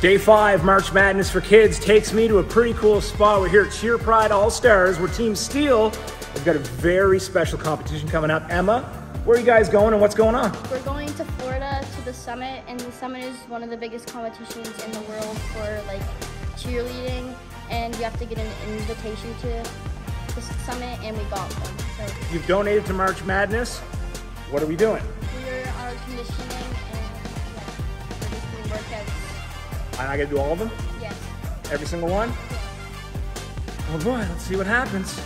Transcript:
Day five, March Madness for Kids, takes me to a pretty cool spot. We're here at Cheer Pride All Stars, where Team Steel have got a very special competition coming up. Emma, where are you guys going and what's going on? We're going to Florida to the summit, and the summit is one of the biggest competitions in the world for like cheerleading, and you have to get an invitation to the summit, and we got one. So You've donated to March Madness. What are we doing? we are uh, conditioning and yeah, we're doing workouts. I gotta do all of them? Yes. Every single one? Oh boy, let's see what happens.